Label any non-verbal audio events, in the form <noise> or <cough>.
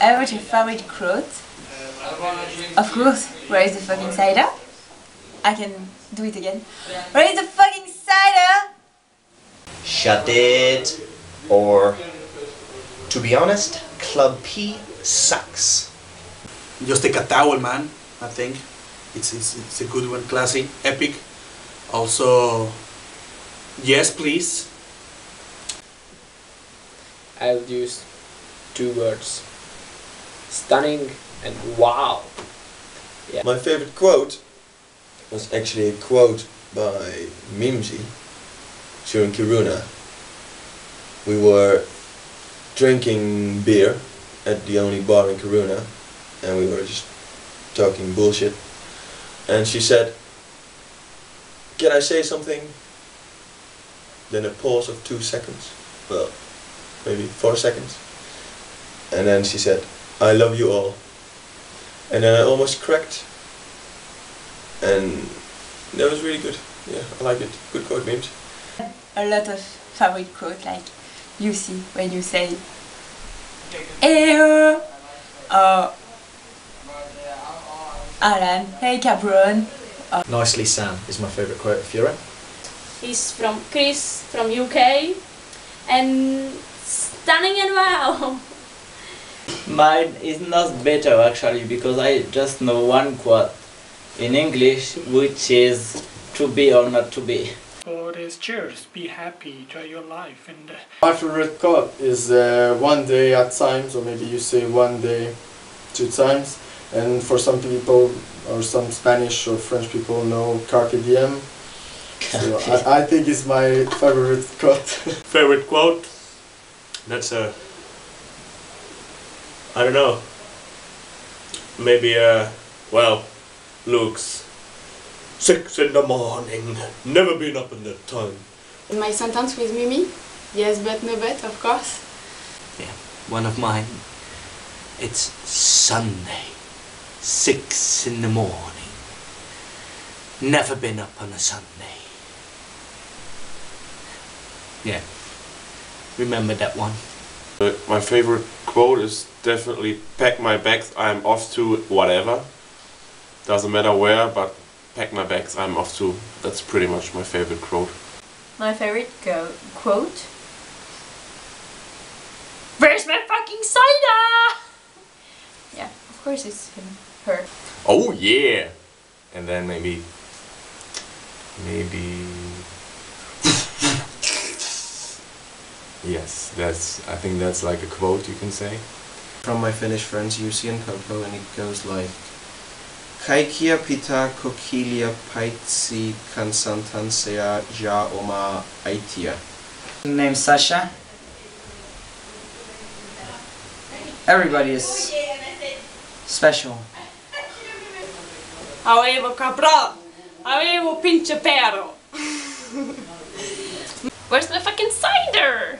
What's your favorite quote? Of course, where is the fucking cider? I can do it again. Where is the fucking cider? Shut it. Or, to be honest, Club P sucks. Just take a towel, man. I think it's it's, it's a good one, classy, epic. Also, yes, please. I'll use two words. Stunning and wow. My favorite quote was actually a quote by Mimsy during Kiruna. We were drinking beer at the only bar in Kiruna and we were just talking bullshit. And she said, Can I say something? Then a pause of two seconds. Well, maybe four seconds. And then she said, I love you all. And then I almost cracked. And that was really good. Yeah, I like it. Good quote, memes. A lot of favorite quote like you see when you say Eyo or Alan, hey cabron. Nicely Sam is my favourite quote of Fiora. He's from Chris from UK and stunning and wow. Mine is not better actually because I just know one quote in English which is to be or not to be. So it is cheers, be happy, enjoy your life and uh, My favorite quote is uh, one day at times, or maybe you say one day two times. And for some people, or some Spanish or French people know Carpe Diem. So I, I think it's my favorite quote. <laughs> Favorite quote? That's a. I don't know. Maybe uh, well, Luke's six in the morning. Never been up in that time. My sentence with Mimi, yes but no but, of course. Yeah, one of mine. It's Sunday, six in the morning. Never been up on a Sunday. Yeah. Remember that one. My favorite quote is definitely pack my bags, I'm off to whatever. Doesn't matter where, but pack my bags, I'm off to. That's pretty much my favorite quote. My favorite go- quote. Where's my fucking cider? Yeah, of course it's him, her. Oh yeah! And then maybe, maybe. Yes, that's. I think that's like a quote you can say. From my Finnish friends Jussi and Popo and it goes like Kaikia pita kokilia paitsi kansantansea ja oma aitia. Name's Sasha. Everybody is special. Avevo cabrón. Avevo pinche perro. Where's my fucking cider?